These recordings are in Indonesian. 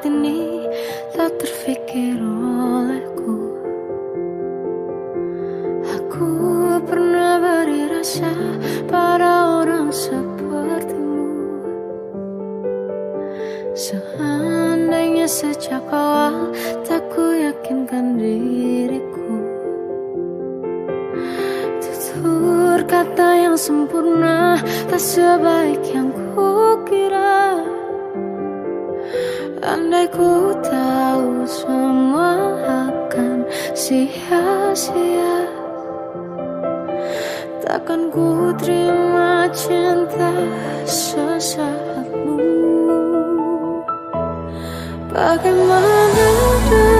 saat ini tak terfikir olehku. Aku pernah beri rasa pada orang sepertimu. Seandainya sejak awal tak ku yakinkan diriku. Tutur kata yang sempurna tak sebaik yang ku kira Andai ku tahu semua akan sia-sia. Takkan ku terima cinta sesaatmu. Bagaimana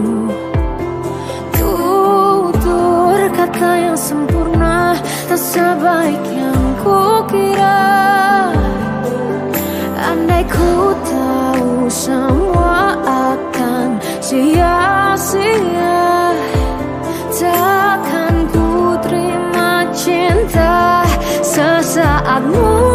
sempurna Tak sebaik yang ku kira. Andai ku tahu semua akan sia-sia Takkan ku terima cinta sesaatmu